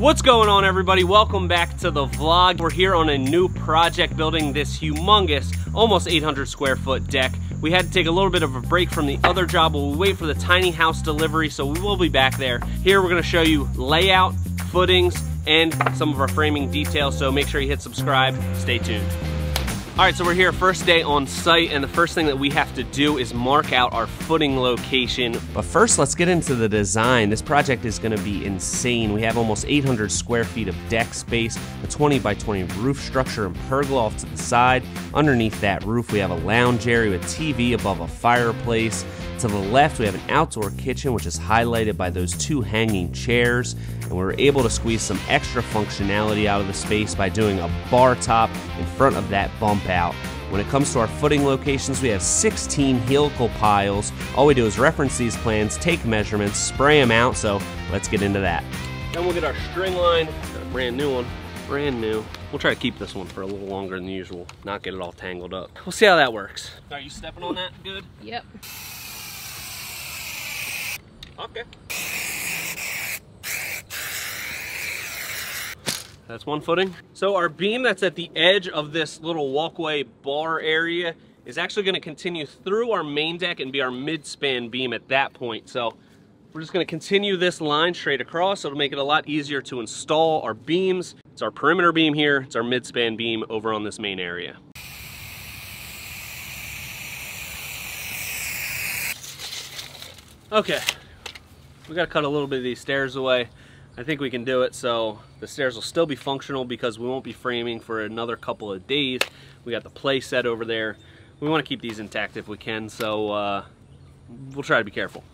What's going on everybody? Welcome back to the vlog. We're here on a new project building this humongous, almost 800 square foot deck. We had to take a little bit of a break from the other job while we wait for the tiny house delivery, so we will be back there. Here we're gonna show you layout, footings, and some of our framing details, so make sure you hit subscribe. Stay tuned. All right, so we're here first day on site, and the first thing that we have to do is mark out our footing location. But first, let's get into the design. This project is gonna be insane. We have almost 800 square feet of deck space, a 20 by 20 roof structure and pergola off to the side. Underneath that roof, we have a lounge area with TV above a fireplace. To the left, we have an outdoor kitchen, which is highlighted by those two hanging chairs. And we are able to squeeze some extra functionality out of the space by doing a bar top in front of that bump out. When it comes to our footing locations, we have 16 helical piles. All we do is reference these plans, take measurements, spray them out, so let's get into that. Then we'll get our string line, Got a brand new one, brand new. We'll try to keep this one for a little longer than usual, not get it all tangled up. We'll see how that works. Are you stepping on that good? Yep. Okay. That's one footing. So our beam that's at the edge of this little walkway bar area is actually gonna continue through our main deck and be our mid-span beam at that point. So we're just gonna continue this line straight across. It'll make it a lot easier to install our beams. It's our perimeter beam here. It's our mid-span beam over on this main area. Okay, we gotta cut a little bit of these stairs away. I think we can do it so the stairs will still be functional because we won't be framing for another couple of days. We got the play set over there. We wanna keep these intact if we can, so uh, we'll try to be careful.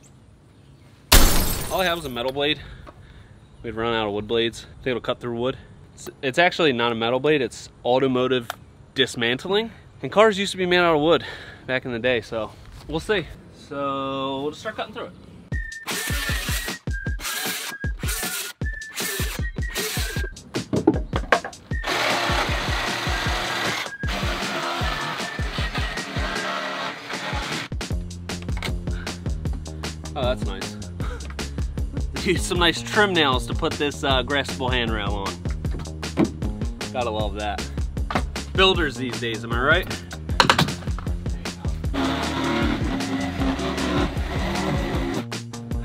All I have is a metal blade. We've run out of wood blades. I think it'll cut through wood. It's, it's actually not a metal blade, it's automotive dismantling. And cars used to be made out of wood back in the day, so we'll see. So we'll just start cutting through it. Oh, that's nice. Use some nice trim nails to put this uh, graspable handrail on. Gotta love that. Builders these days, am I right?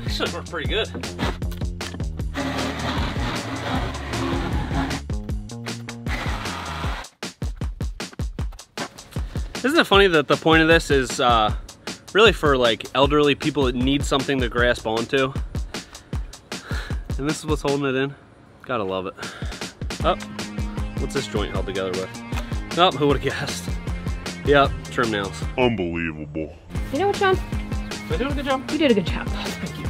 Actually worked pretty good. Isn't it funny that the point of this is uh, really for like elderly people that need something to grasp onto. And this is what's holding it in. Gotta love it. Oh, what's this joint held together with? Oh, who would have guessed? Yep, trim nails. Unbelievable. You know what, John? Am I doing a good job? You did a good job. Thank you.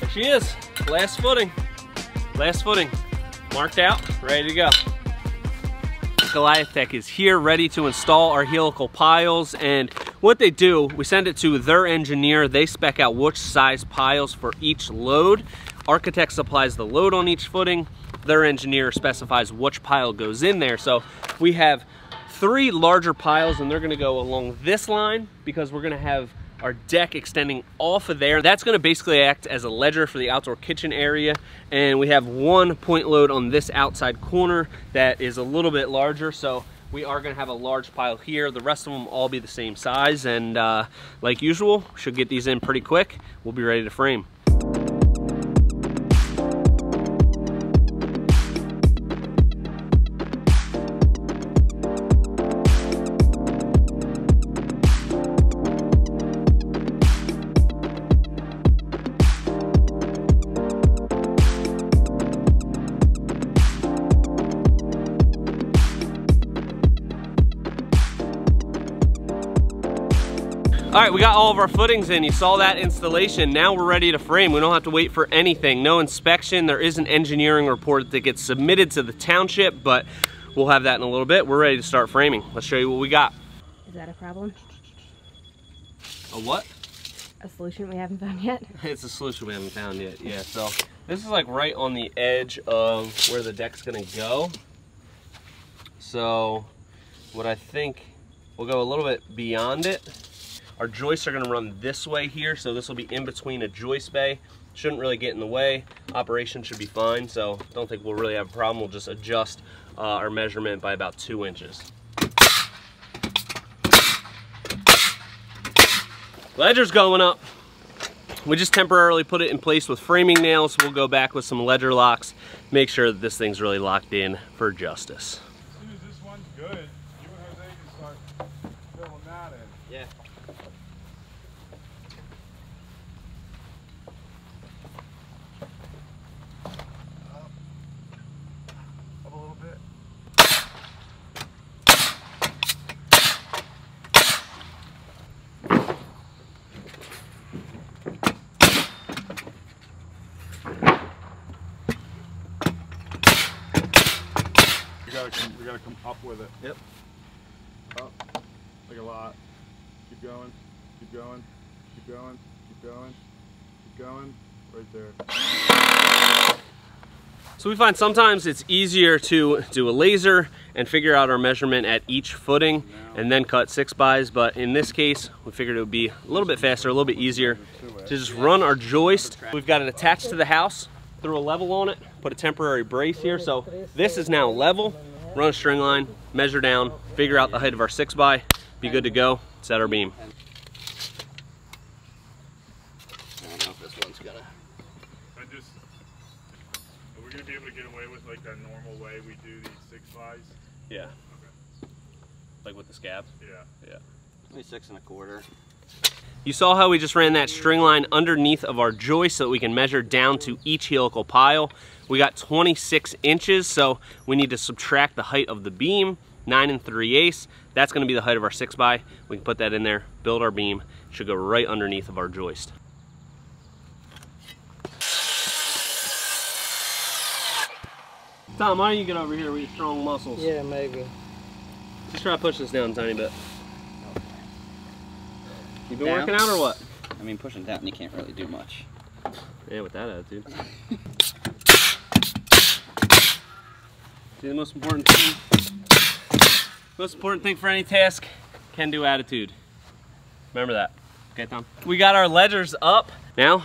There she is. Last footing. Last footing marked out, ready to go. Goliath Tech is here ready to install our helical piles and what they do, we send it to their engineer, they spec out which size piles for each load. Architect supplies the load on each footing, their engineer specifies which pile goes in there. So we have three larger piles and they're gonna go along this line because we're gonna have our deck extending off of there. That's gonna basically act as a ledger for the outdoor kitchen area. And we have one point load on this outside corner that is a little bit larger. So we are gonna have a large pile here. The rest of them all be the same size. And uh, like usual, should get these in pretty quick. We'll be ready to frame. All right, we got all of our footings in. You saw that installation. Now we're ready to frame. We don't have to wait for anything. No inspection. There is an engineering report that gets submitted to the township, but we'll have that in a little bit. We're ready to start framing. Let's show you what we got. Is that a problem? A what? A solution we haven't found yet? It's a solution we haven't found yet. Yeah, so this is like right on the edge of where the deck's gonna go. So what I think, we'll go a little bit beyond it Our joists are gonna run this way here, so this will be in between a joist bay. Shouldn't really get in the way. Operation should be fine, so don't think we'll really have a problem. We'll just adjust uh, our measurement by about two inches. Ledger's going up. We just temporarily put it in place with framing nails. We'll go back with some ledger locks, make sure that this thing's really locked in for justice. As this one's good, you and Jose can start filling that in. Yeah. Up a little bit. We gotta come, we gotta come up with it. Yep. Up, like a lot. Keep going, keep going, keep going, keep going, keep going. Right there. So we find sometimes it's easier to do a laser and figure out our measurement at each footing and then cut six bys, but in this case, we figured it would be a little bit faster, a little bit easier to just run our joist. We've got it attached to the house, threw a level on it, put a temporary brace here, so this is now level. Run a string line, measure down, figure out the height of our six by, be good to go, set our beam. I don't know if this one's gonna I just, are gonna be able to get away with like that normal way we do these six bys? Yeah. Okay. Like with the scab? Yeah. Yeah. Twenty-six and a quarter. You saw how we just ran that string line underneath of our joist so that we can measure down to each helical pile. We got 26 inches, so we need to subtract the height of the beam, nine and three eighths. That's gonna be the height of our six by. We can put that in there, build our beam. Should go right underneath of our joist. Tom, why don't you get over here with your strong muscles? Yeah, maybe. Just try to push this down a tiny bit. You been Down? working out or what? I mean, pushing down, you can't really do much. Yeah, with that attitude. See, the most important thing, most important thing for any task, can do attitude. Remember that. Okay, Tom? We got our ledgers up. Now,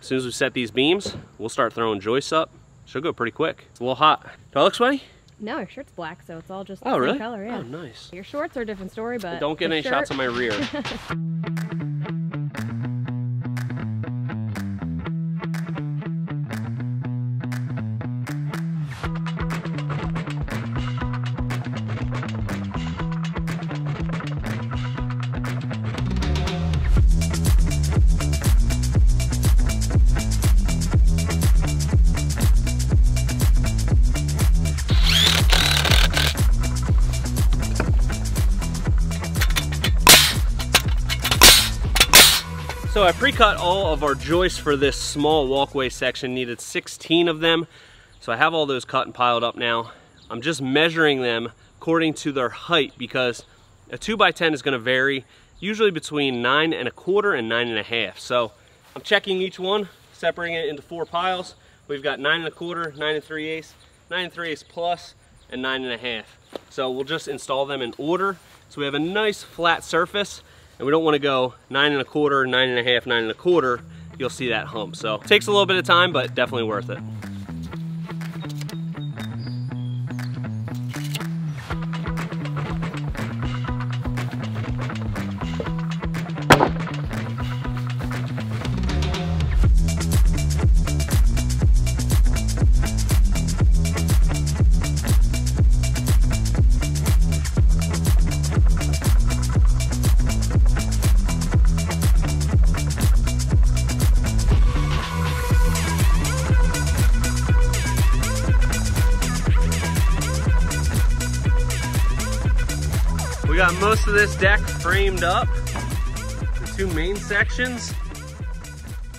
as soon as we set these beams, we'll start throwing joists up. She'll go pretty quick. It's a little hot. Do I look sweaty? No, your shirt's black, so it's all just oh, the Oh, same really? color, yeah. Oh, nice. Your shorts are a different story, but Don't get any shirt- shots on my rear. Pre-cut all of our joists for this small walkway section, needed 16 of them. So I have all those cut and piled up now. I'm just measuring them according to their height because a two by 10 is gonna vary usually between nine and a quarter and nine and a half. So I'm checking each one, separating it into four piles. We've got nine and a quarter, nine and three eighths, nine and three eighths plus, and nine and a half. So we'll just install them in order. So we have a nice flat surface and we don't want to go nine and a quarter, nine and a half, nine and a quarter. You'll see that hump. So it takes a little bit of time, but definitely worth it. Got most of this deck framed up. The two main sections.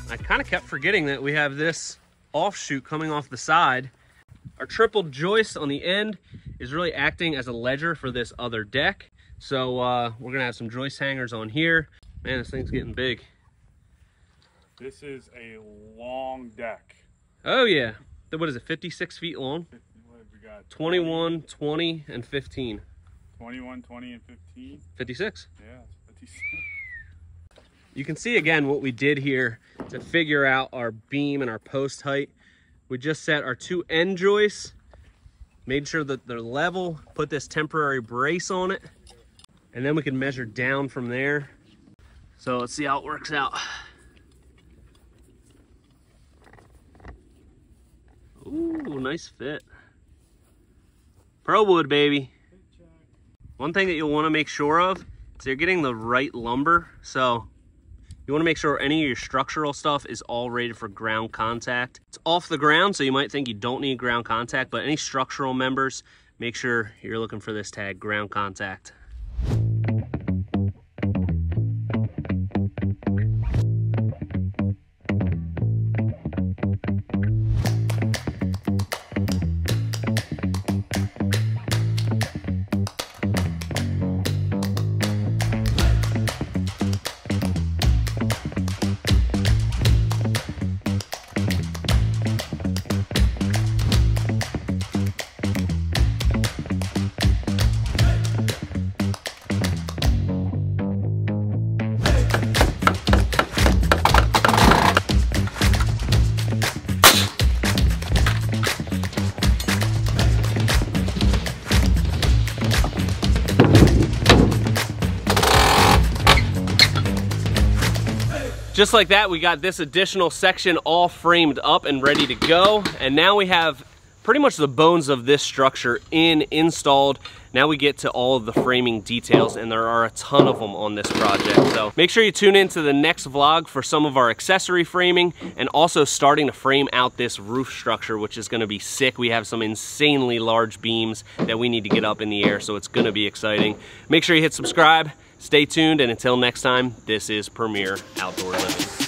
I kind of kept forgetting that we have this offshoot coming off the side. Our triple joist on the end is really acting as a ledger for this other deck. So uh, we're gonna have some joist hangers on here. Man, this thing's getting big. This is a long deck. Oh yeah. What is it, 56 feet long? What have we got? 21, 20, and 15. 21, 20, and 15. 56. Yeah, 56. You can see again what we did here to figure out our beam and our post height. We just set our two end joists, made sure that they're level, put this temporary brace on it, and then we can measure down from there. So let's see how it works out. Ooh, nice fit. Prowood, baby. One thing that you'll want to make sure of is you're getting the right lumber. So you want to make sure any of your structural stuff is all rated for ground contact. It's off the ground, so you might think you don't need ground contact, but any structural members, make sure you're looking for this tag, ground contact. Just like that, we got this additional section all framed up and ready to go. And now we have pretty much the bones of this structure in installed. Now we get to all of the framing details and there are a ton of them on this project. So make sure you tune in to the next vlog for some of our accessory framing and also starting to frame out this roof structure, which is gonna be sick. We have some insanely large beams that we need to get up in the air, so it's gonna be exciting. Make sure you hit subscribe. Stay tuned, and until next time, this is Premier Outdoor Living.